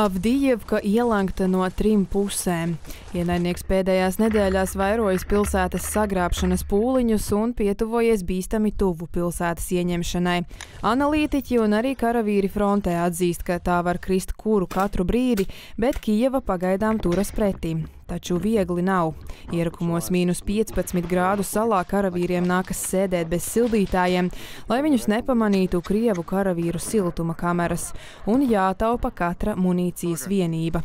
Avdijevka ielangta no trim pusēm. Ienaidnieks pēdējās nedēļās vairojas pilsētas sagrābšanas pūliņus un pietuvojies bīstami tuvu pilsētas ieņemšanai. Analītiķi un arī karavīri frontē atzīst, ka tā var krist kuru katru brīdi, bet Kijeva pagaidām turas pretī. Taču viegli nav. Ierakumos mīnus 15 grādu salā karavīriem nākas sēdēt bez sildītājiem, lai viņus nepamanītu Krievu karavīru siltuma kameras, un jātaupa katra munīcijas vienība.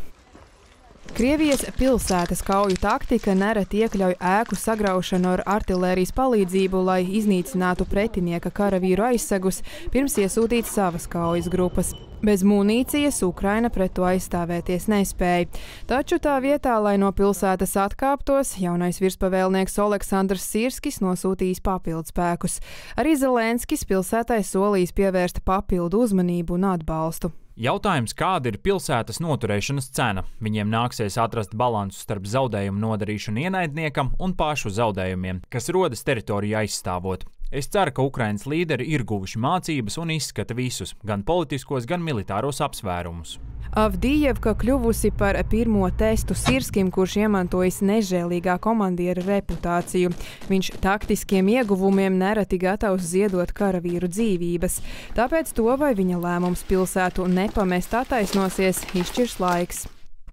Krievijas pilsētas kauju taktika nereti iekļauj ēku sagraušanu ar artilērijas palīdzību, lai iznīcinātu pretinieka karavīru aizsegus, pirms iesūtīt savas kaujas grupas. Bez munīcijas Ukraina pret to aizstāvēties nespēja. Taču tā vietā, lai no pilsētas atkāptos, jaunais virspavēlnieks Aleksandrs Sirskis nosūtīs papildu spēkus. Arī Zelenskis pilsētai solīs pievērst papildu uzmanību un atbalstu. Jautājums, kāda ir pilsētas noturēšanas cena? Viņiem nāksies atrast balansu starp zaudējumu nodarīšanu ienaidniekam un pašu zaudējumiem, kas rodas teritoriju aizstāvot. Es ceru, ka Ukraiņas līderi ir guvuši mācības un izskata visus, gan politiskos, gan militāros apsvērumus. Avdijevka kļuvusi par pirmo testu Sirskim, kurš iemantojas nežēlīgā komandiera reputāciju. Viņš taktiskiem ieguvumiem nereti gatavs ziedot karavīru dzīvības. Tāpēc to, vai viņa lēmums pilsētu nepamest attaisnosies, izšķirs laiks.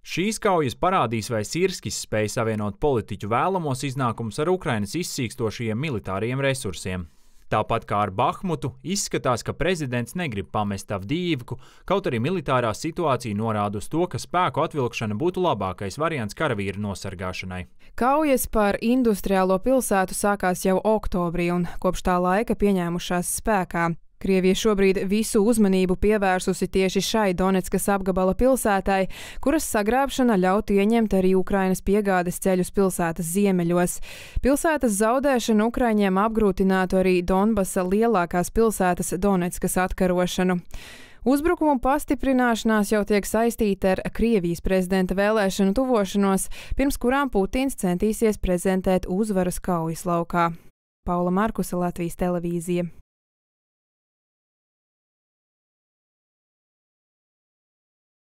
Šīs kaujas parādīs, vai Sirskis spēj savienot politiķu vēlamos iznākumus ar Ukrainas izsīkstošajiem militāriem resursiem. Tāpat kā ar Bahmutu, izskatās, ka prezidents negrib pamest Avdīvku, kaut arī militārā situācija norāda uz to, ka spēku atvilkšana būtu labākais variants karavīru nosargāšanai. Kaujas par industriālo pilsētu sākās jau oktobrī un kopš tā laika pieņēmušās spēkā. Krievija šobrīd visu uzmanību pievērsusi tieši šai Donetskas apgabala pilsētai, kuras sagrābšana ļautu ieņemt arī Ukrainas piegādes ceļus pilsētas ziemeļos. Pilsētas zaudēšana Ukraiņiem apgrūtinātu arī Donbasa lielākās pilsētas Donetskas atkarošanu. Uzbrukumu pastiprināšanās jau tiek saistīta ar Krievijas prezidenta vēlēšanu tuvošanos, pirms kurām Putins centīsies prezentēt uzvaras kaujas laukā. Paula Markusa, Latvijas televīzija.